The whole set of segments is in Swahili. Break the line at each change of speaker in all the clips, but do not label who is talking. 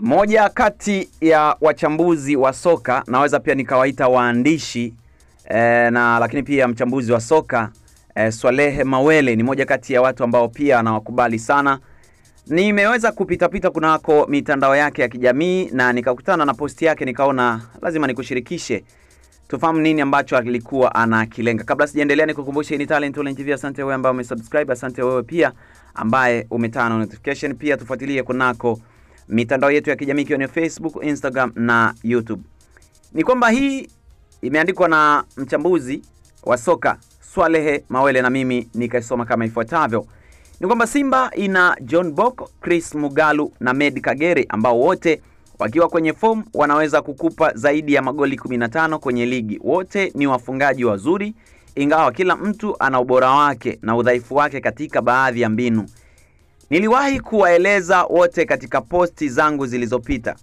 Moja kati ya wachambuzi wa soka naweza pia nikawaita waandishi e, na lakini pia mchambuzi wa soka e, Swalehe Mawele ni moja kati ya watu ambao pia anawakubali sana. Nimeweza kupitapita kunako mitandao yake ya kijamii na nikakutana na posti yake, nikaona lazima nikushirikishe tufahamu nini ambacho alikuwa anakilenga. Kabla sijaendelea, nikukumbusha ni Talent Online TV. Asante wewe ambaye umesubscribe, asante wewe pia ambaye umetana notification. Pia tufuatilie kunako mitandao yetu ya kijamii ikiwa ni Facebook, Instagram na YouTube. Ni kwamba hii imeandikwa na mchambuzi wa soka Swalehe Mawele na mimi nikaisoma kama ifuatavyo. Ni kwamba Simba ina John Boko, Chris Mugalu na Med Kagere ambao wote wakiwa kwenye form wanaweza kukupa zaidi ya magoli 15 kwenye ligi. Wote ni wafungaji wazuri, ingawa kila mtu ana ubora wake na udhaifu wake katika baadhi ya mbinu. Niliwahi kuwaeleza wote katika posti zangu zilizopita.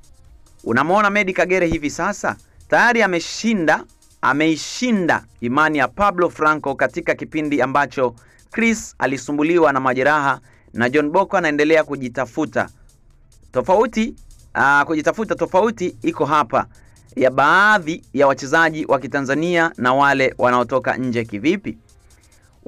Unamwona Medi Kagere hivi sasa tayari ameshinda, ameishinda imani ya Pablo Franco katika kipindi ambacho Chris alisumbuliwa na majeraha na John Boko anaendelea kujitafuta. Tofauti aa, kujitafuta tofauti iko hapa ya baadhi ya wachezaji wa Kitanzania na wale wanaotoka nje kivipi?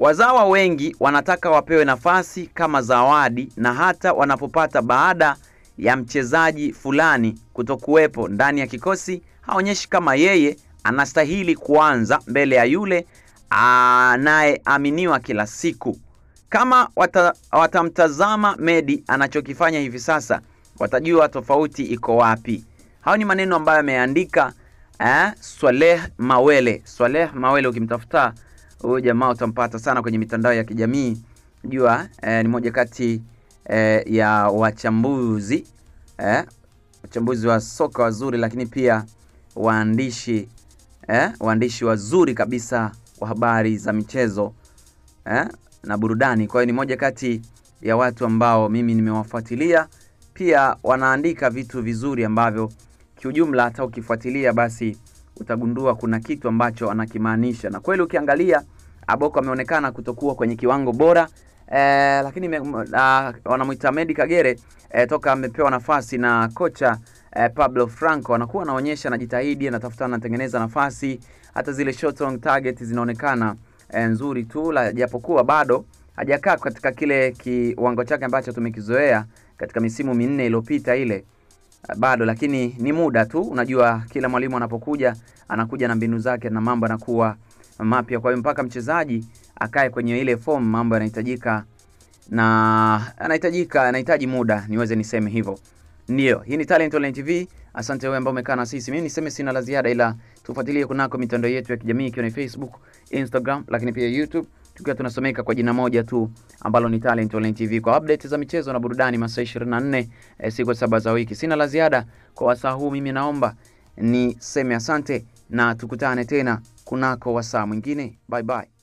Wazawa wengi wanataka wapewe nafasi kama zawadi, na hata wanapopata baada ya mchezaji fulani kutokuwepo ndani ya kikosi, haonyeshi kama yeye anastahili kuanza mbele ya yule anayeaminiwa kila siku. Kama wata, watamtazama Medi anachokifanya hivi sasa, watajua tofauti iko wapi. Hayo ni maneno ambayo ameandika eh, Swaleh Mawele. Swaleh Mawele ukimtafuta huyu jamaa utampata sana kwenye mitandao ya kijamii jua eh, ni moja kati eh, ya wachambuzi eh, wachambuzi wa soka wazuri, lakini pia waandishi eh, waandishi wazuri kabisa wa habari za michezo eh, na burudani. Kwa hiyo ni moja kati ya watu ambao mimi nimewafuatilia, pia wanaandika vitu vizuri ambavyo kiujumla hata ukifuatilia basi utagundua kuna kitu ambacho anakimaanisha, na kweli ukiangalia Aboko ameonekana kutokuwa kwenye kiwango bora eh, lakini uh, wanamwita Medi Kagere eh, toka amepewa nafasi na kocha eh, Pablo Franco anakuwa anaonyesha anajitahidi, anatafuta, anatengeneza nafasi, hata zile shot on target zinaonekana eh, nzuri tu, japokuwa bado hajakaa katika kile kiwango chake ambacho tumekizoea katika misimu minne iliyopita ile bado lakini ni muda tu. Unajua, kila mwalimu anapokuja anakuja na mbinu zake na mambo yanakuwa mapya. Kwa hiyo mpaka mchezaji akae kwenye ile form, mambo yanahitajika na anahitajika anahitaji muda, niweze niseme hivyo. Ndio, hii ni Talent Online TV. Asante wewe ambao umekaa na sisi. Mimi niseme sina la ziada, ila tufuatilie kunako mitandao yetu ya kijamii ikiwa ni Facebook, Instagram, lakini pia YouTube tukiwa tunasomeka kwa jina moja tu ambalo ni Talent Online TV kwa update za michezo na burudani masaa 24 eh, siku saba za wiki. Sina la ziada kwa wasaa huu, mimi naomba ni niseme asante na tukutane tena kunako wasaa mwingine. Bye bye.